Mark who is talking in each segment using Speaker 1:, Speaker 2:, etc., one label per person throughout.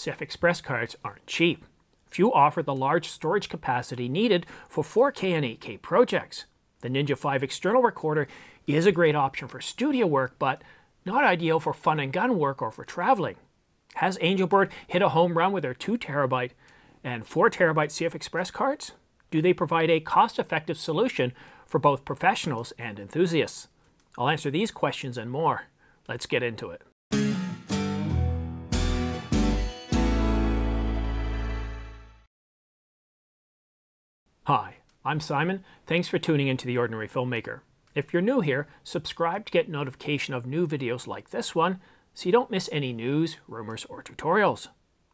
Speaker 1: CF Express cards aren't cheap. Few offer the large storage capacity needed for 4K and 8K projects. The Ninja 5 external recorder is a great option for studio work, but not ideal for fun and gun work or for traveling. Has Angelbird hit a home run with their 2TB and 4TB CF Express cards? Do they provide a cost-effective solution for both professionals and enthusiasts? I'll answer these questions and more. Let's get into it. Hi, I'm Simon. Thanks for tuning into The Ordinary Filmmaker. If you're new here, subscribe to get notification of new videos like this one so you don't miss any news, rumors, or tutorials.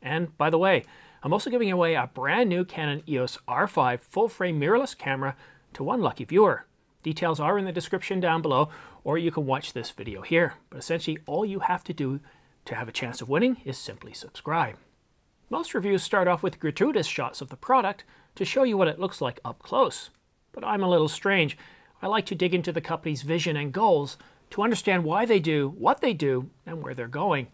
Speaker 1: And by the way, I'm also giving away a brand new Canon EOS R5 full-frame mirrorless camera to one lucky viewer. Details are in the description down below, or you can watch this video here. But essentially, all you have to do to have a chance of winning is simply subscribe. Most reviews start off with gratuitous shots of the product to show you what it looks like up close. But I'm a little strange. I like to dig into the company's vision and goals to understand why they do what they do and where they're going.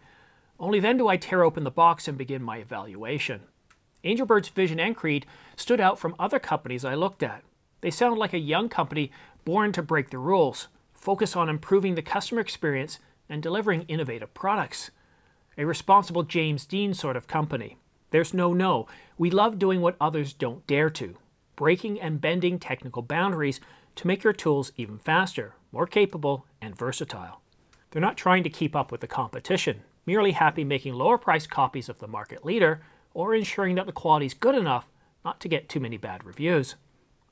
Speaker 1: Only then do I tear open the box and begin my evaluation. Angelbird's vision and creed stood out from other companies I looked at. They sound like a young company born to break the rules, focus on improving the customer experience, and delivering innovative products. A responsible James Dean sort of company. There's no no. We love doing what others don't dare to, breaking and bending technical boundaries to make your tools even faster, more capable, and versatile. They're not trying to keep up with the competition, merely happy making lower priced copies of the market leader or ensuring that the quality is good enough not to get too many bad reviews.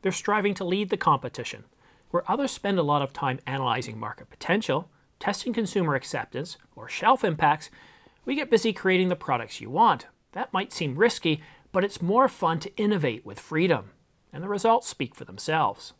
Speaker 1: They're striving to lead the competition, where others spend a lot of time analyzing market potential, testing consumer acceptance, or shelf impacts, we get busy creating the products you want, that might seem risky, but it's more fun to innovate with freedom, and the results speak for themselves.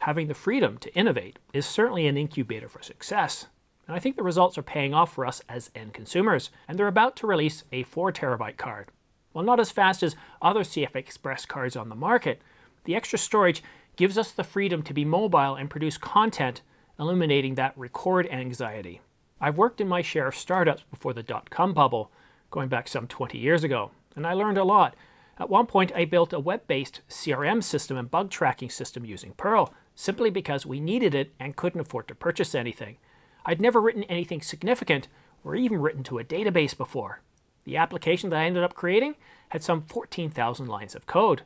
Speaker 1: Having the freedom to innovate is certainly an incubator for success, and I think the results are paying off for us as end consumers, and they're about to release a 4 terabyte card. While not as fast as other CF Express cards on the market, the extra storage gives us the freedom to be mobile and produce content, eliminating that record anxiety. I've worked in my share of startups before the dot-com bubble, going back some 20 years ago, and I learned a lot. At one point, I built a web-based CRM system and bug tracking system using Perl, simply because we needed it and couldn't afford to purchase anything. I'd never written anything significant or even written to a database before. The application that I ended up creating had some 14,000 lines of code.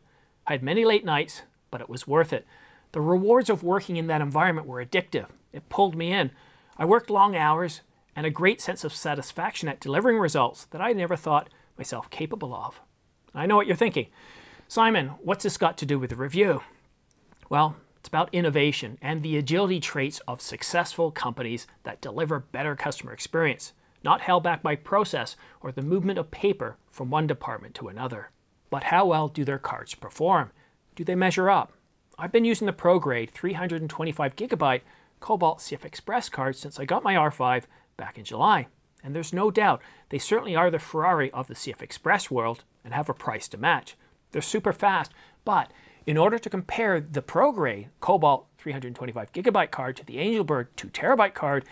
Speaker 1: I had many late nights, but it was worth it. The rewards of working in that environment were addictive. It pulled me in. I worked long hours, and a great sense of satisfaction at delivering results that I never thought myself capable of. I know what you're thinking. Simon, what's this got to do with the review? Well, it's about innovation and the agility traits of successful companies that deliver better customer experience, not held back by process or the movement of paper from one department to another. But how well do their cards perform? Do they measure up? I've been using the ProGrade 325 gigabyte Cobalt CF Express card since I got my R5 back in July. And there's no doubt they certainly are the Ferrari of the CF Express world and have a price to match. They're super fast, but in order to compare the ProGrade Cobalt 325 gigabyte card to the Angelbird 2 terabyte card,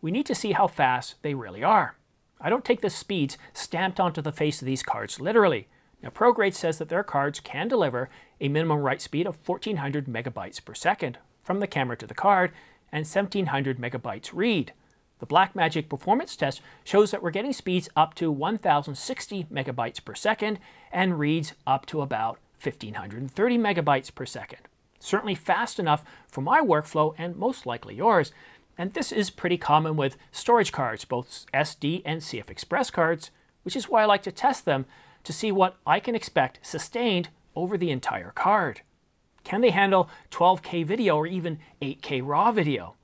Speaker 1: we need to see how fast they really are. I don't take the speeds stamped onto the face of these cards literally. Now ProGrade says that their cards can deliver a minimum write speed of 1400 megabytes per second from the camera to the card and 1700 megabytes read. The Blackmagic performance test shows that we're getting speeds up to 1060 megabytes per second and reads up to about 1530 megabytes per second. Certainly fast enough for my workflow and most likely yours. And this is pretty common with storage cards, both SD and CF Express cards, which is why I like to test them to see what I can expect sustained over the entire card. Can they handle 12K video or even 8K RAW video?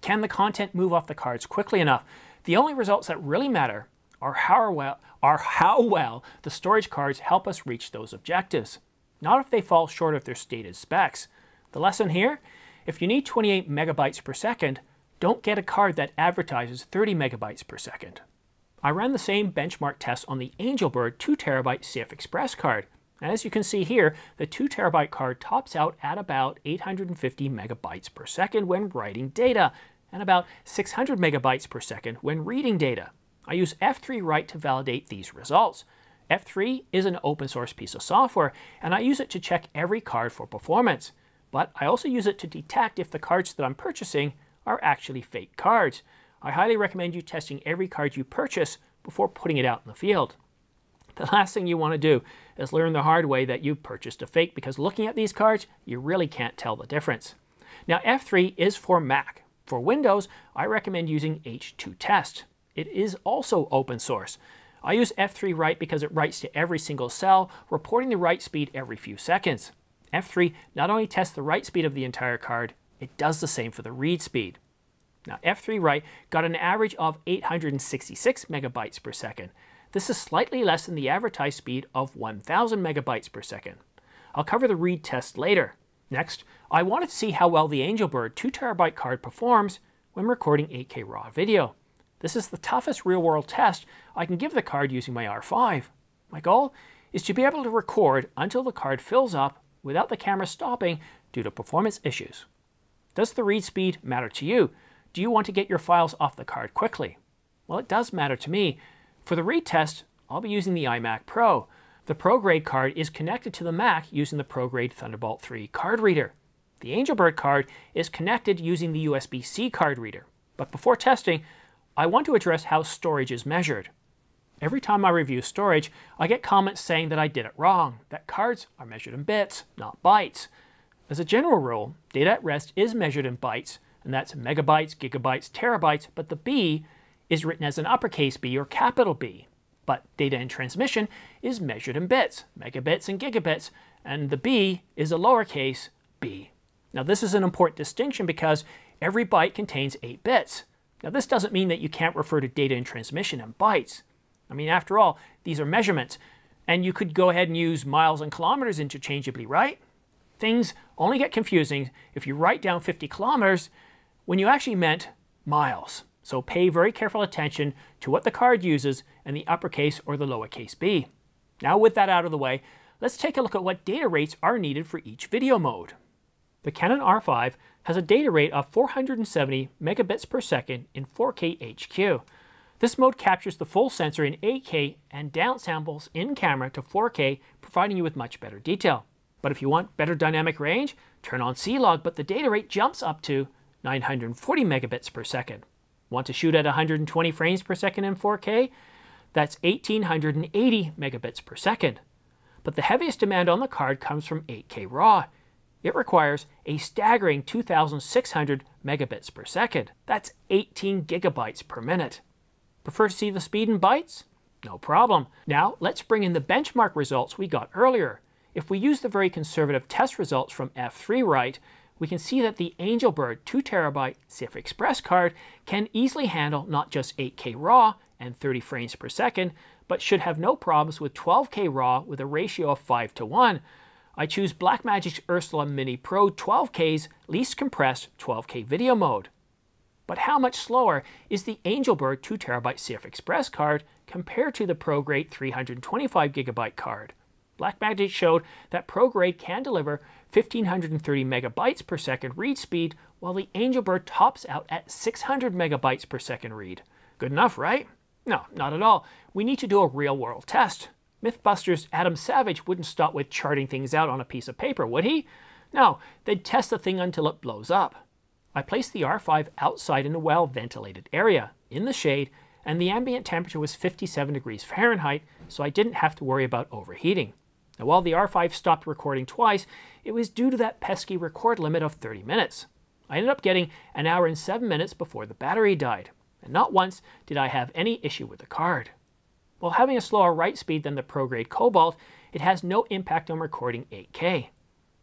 Speaker 1: Can the content move off the cards quickly enough? The only results that really matter are how well, are how well the storage cards help us reach those objectives, not if they fall short of their stated specs. The lesson here, if you need 28 megabytes per second, don't get a card that advertises 30 megabytes per second. I ran the same benchmark test on the Angelbird 2TB CF Express card. As you can see here, the 2 terabyte card tops out at about 850 megabytes per second when writing data, and about 600 megabytes per second when reading data. I use F3 Write to validate these results. F3 is an open source piece of software, and I use it to check every card for performance. But I also use it to detect if the cards that I'm purchasing are actually fake cards. I highly recommend you testing every card you purchase before putting it out in the field. The last thing you want to do is learn the hard way that you purchased a fake because looking at these cards, you really can't tell the difference. Now F3 is for Mac. For Windows, I recommend using H2Test. It is also open source. I use F3 Write because it writes to every single cell, reporting the write speed every few seconds. F3 not only tests the write speed of the entire card, it does the same for the read speed. Now F3 Write got an average of 866 megabytes per second. This is slightly less than the advertised speed of 1000 megabytes per second. I'll cover the read test later. Next, I wanted to see how well the Angelbird 2TB card performs when recording 8K RAW video. This is the toughest real-world test I can give the card using my R5. My goal is to be able to record until the card fills up without the camera stopping due to performance issues. Does the read speed matter to you? Do you want to get your files off the card quickly? Well, it does matter to me. For the retest, I'll be using the iMac Pro. The ProGrade card is connected to the Mac using the ProGrade Thunderbolt 3 card reader. The Angelbird card is connected using the USB-C card reader. But before testing, I want to address how storage is measured. Every time I review storage, I get comments saying that I did it wrong, that cards are measured in bits, not bytes. As a general rule, data at rest is measured in bytes, and that's megabytes, gigabytes, terabytes, but the B is written as an uppercase B or capital B. But data in transmission is measured in bits, megabits and gigabits, and the B is a lowercase b. Now this is an important distinction because every byte contains 8 bits. Now this doesn't mean that you can't refer to data in transmission in bytes. I mean, after all, these are measurements, and you could go ahead and use miles and kilometers interchangeably, right? Things only get confusing if you write down 50 kilometers when you actually meant miles. So pay very careful attention to what the card uses and the uppercase or the lowercase b. Now with that out of the way, let's take a look at what data rates are needed for each video mode. The Canon R5 has a data rate of 470 megabits per second in 4K HQ. This mode captures the full sensor in 8K and downsamples in camera to 4K, providing you with much better detail. But if you want better dynamic range, turn on C-Log, but the data rate jumps up to 940 megabits per second. Want to shoot at 120 frames per second in 4K? That's 1880 megabits per second. But the heaviest demand on the card comes from 8K RAW. It requires a staggering 2600 megabits per second. That's 18 gigabytes per minute. Prefer to see the speed in bytes? No problem. Now let's bring in the benchmark results we got earlier. If we use the very conservative test results from F3 Write, we can see that the Angelbird 2TB CF Express card can easily handle not just 8K RAW and 30 frames per second, but should have no problems with 12K RAW with a ratio of 5 to 1. I choose Blackmagic's Ursa Mini Pro 12K's least compressed 12K video mode. But how much slower is the Angelbird 2TB CF Express card compared to the ProGrade 325GB card? Blackmagic showed that ProGrade can deliver 1530 megabytes per second read speed, while the Angelbird tops out at 600 megabytes per second read. Good enough, right? No, not at all. We need to do a real-world test. Mythbusters Adam Savage wouldn't stop with charting things out on a piece of paper, would he? No, they'd test the thing until it blows up. I placed the R5 outside in a well-ventilated area, in the shade, and the ambient temperature was 57 degrees Fahrenheit, so I didn't have to worry about overheating. Now while the R5 stopped recording twice, it was due to that pesky record limit of 30 minutes. I ended up getting an hour and 7 minutes before the battery died, and not once did I have any issue with the card. While having a slower write speed than the ProGrade Cobalt, it has no impact on recording 8K.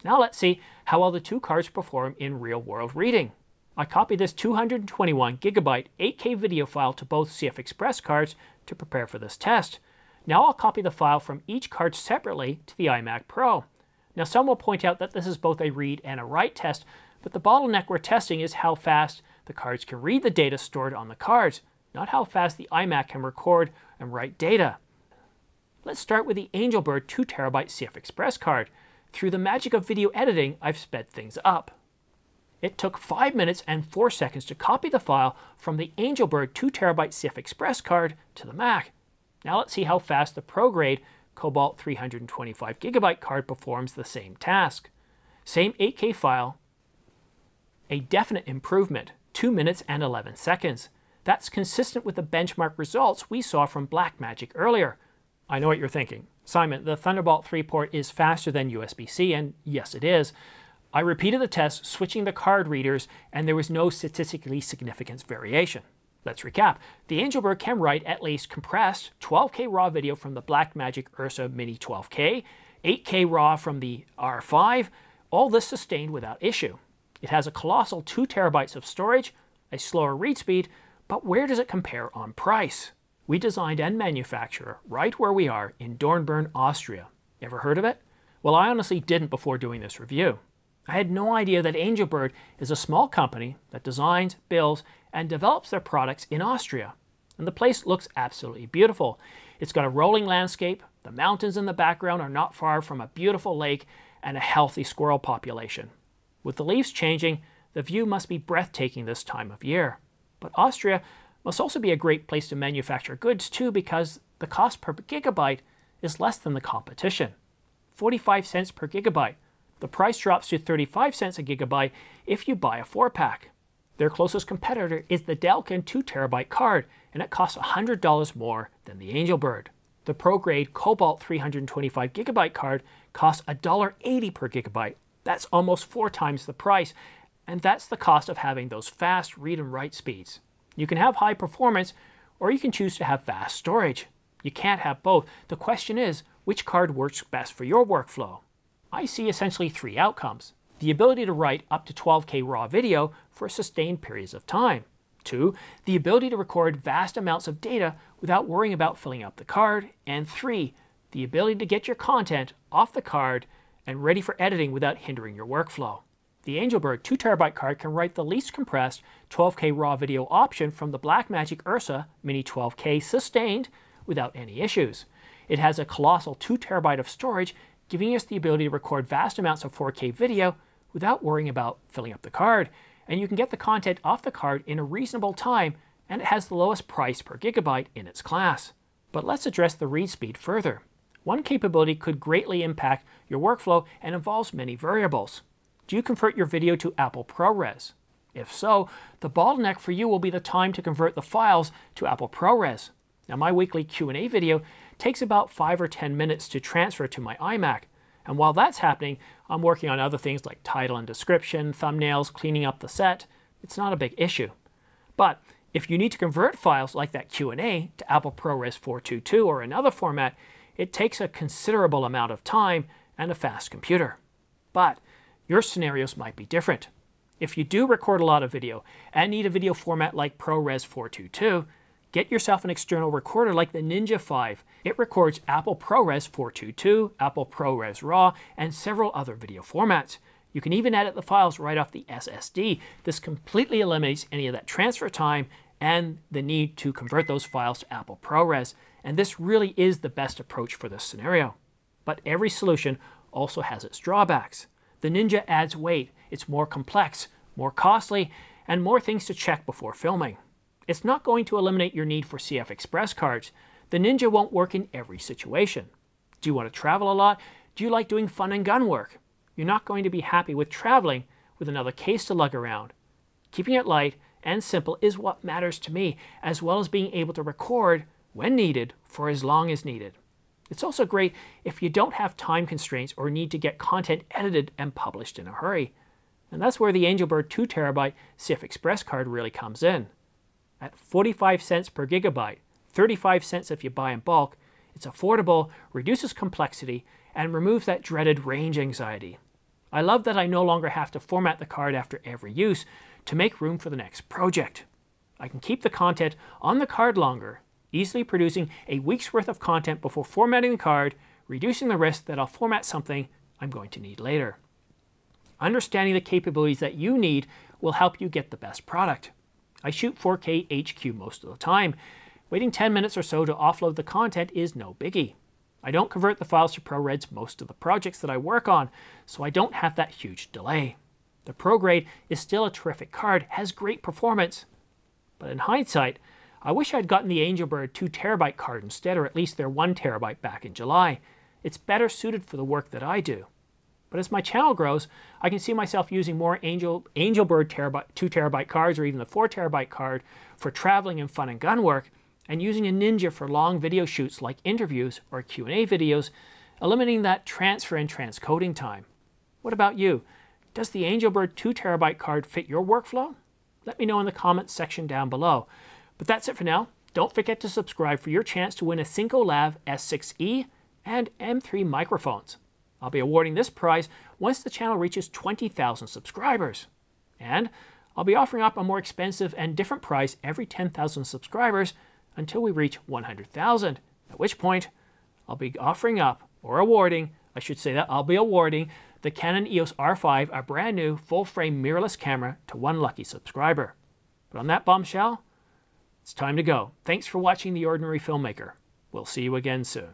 Speaker 1: Now let's see how well the two cards perform in real-world reading. I copied this 221 gigabyte 8K video file to both CF Express cards to prepare for this test. Now I'll copy the file from each card separately to the iMac Pro. Now some will point out that this is both a read and a write test, but the bottleneck we're testing is how fast the cards can read the data stored on the cards, not how fast the iMac can record and write data. Let's start with the Angelbird 2TB CF Express card. Through the magic of video editing, I've sped things up. It took 5 minutes and 4 seconds to copy the file from the Angelbird 2TB CF Express card to the Mac. Now let's see how fast the ProGrade Cobalt 325GB card performs the same task. Same 8K file, a definite improvement, 2 minutes and 11 seconds. That's consistent with the benchmark results we saw from Blackmagic earlier. I know what you're thinking. Simon, the Thunderbolt 3 port is faster than USB-C, and yes it is. I repeated the test switching the card readers, and there was no statistically significant variation. Let's recap. The Angelbird can write at least compressed 12K RAW video from the Blackmagic Ursa Mini 12K, 8K RAW from the R5, all this sustained without issue. It has a colossal 2 terabytes of storage, a slower read speed, but where does it compare on price? We designed and manufacture right where we are in Dornbirn, Austria. Ever heard of it? Well, I honestly didn't before doing this review. I had no idea that Angelbird is a small company that designs, builds, and develops their products in Austria. And the place looks absolutely beautiful. It's got a rolling landscape, the mountains in the background are not far from a beautiful lake, and a healthy squirrel population. With the leaves changing, the view must be breathtaking this time of year. But Austria must also be a great place to manufacture goods too because the cost per gigabyte is less than the competition. 45 cents per gigabyte. The price drops to 35 cents a gigabyte if you buy a 4-pack. Their closest competitor is the Delkin 2TB card, and it costs $100 more than the Angelbird. The ProGrade Cobalt 325GB card costs $1.80 per gigabyte. That's almost four times the price, and that's the cost of having those fast read and write speeds. You can have high performance, or you can choose to have fast storage. You can't have both. The question is, which card works best for your workflow? I see essentially three outcomes. The ability to write up to 12K raw video for sustained periods of time. Two, the ability to record vast amounts of data without worrying about filling up the card. And three, the ability to get your content off the card and ready for editing without hindering your workflow. The Angelbird 2TB card can write the least compressed 12K RAW video option from the Blackmagic Ursa Mini 12K sustained without any issues. It has a colossal 2TB of storage, giving us the ability to record vast amounts of 4K video without worrying about filling up the card. And you can get the content off the card in a reasonable time, and it has the lowest price per gigabyte in its class. But let's address the read speed further. One capability could greatly impact your workflow and involves many variables. Do you convert your video to Apple ProRes? If so, the bottleneck for you will be the time to convert the files to Apple ProRes. Now my weekly Q&A video takes about 5 or 10 minutes to transfer to my iMac. And while that's happening, I'm working on other things like title and description, thumbnails, cleaning up the set. It's not a big issue. But if you need to convert files like that Q&A to Apple ProRes 422 or another format, it takes a considerable amount of time and a fast computer. But your scenarios might be different. If you do record a lot of video and need a video format like ProRes 422, get yourself an external recorder like the Ninja 5. It records Apple ProRes 422, Apple ProRes RAW, and several other video formats. You can even edit the files right off the SSD. This completely eliminates any of that transfer time and the need to convert those files to Apple ProRes. And this really is the best approach for this scenario. But every solution also has its drawbacks. The Ninja adds weight, it's more complex, more costly, and more things to check before filming. It's not going to eliminate your need for CF Express cards. The Ninja won't work in every situation. Do you want to travel a lot? Do you like doing fun and gun work? You're not going to be happy with traveling with another case to lug around. Keeping it light and simple is what matters to me, as well as being able to record when needed for as long as needed. It's also great if you don't have time constraints or need to get content edited and published in a hurry. And that's where the Angelbird 2TB CF Express card really comes in. At 45 cents per gigabyte, 35 cents if you buy in bulk, it's affordable, reduces complexity, and removes that dreaded range anxiety. I love that I no longer have to format the card after every use to make room for the next project. I can keep the content on the card longer easily producing a week's worth of content before formatting the card, reducing the risk that I'll format something I'm going to need later. Understanding the capabilities that you need will help you get the best product. I shoot 4K HQ most of the time. Waiting 10 minutes or so to offload the content is no biggie. I don't convert the files to ProRes most of the projects that I work on, so I don't have that huge delay. The ProGrade is still a terrific card, has great performance, but in hindsight, I wish I'd gotten the Angelbird 2TB card instead, or at least their 1TB back in July. It's better suited for the work that I do. But as my channel grows, I can see myself using more Angel, Angelbird terabyte, 2 terabyte cards or even the 4 terabyte card for traveling and fun and gun work, and using a Ninja for long video shoots like interviews or Q&A videos, eliminating that transfer and transcoding time. What about you? Does the Angelbird 2 terabyte card fit your workflow? Let me know in the comments section down below. But that's it for now. Don't forget to subscribe for your chance to win a Synco Lav S6E and M3 microphones. I'll be awarding this prize once the channel reaches 20,000 subscribers. And I'll be offering up a more expensive and different prize every 10,000 subscribers until we reach 100,000, at which point I'll be offering up, or awarding, I should say that I'll be awarding the Canon EOS R5, a brand new full-frame mirrorless camera to one lucky subscriber. But on that bombshell, it's time to go. Thanks for watching The Ordinary Filmmaker. We'll see you again soon.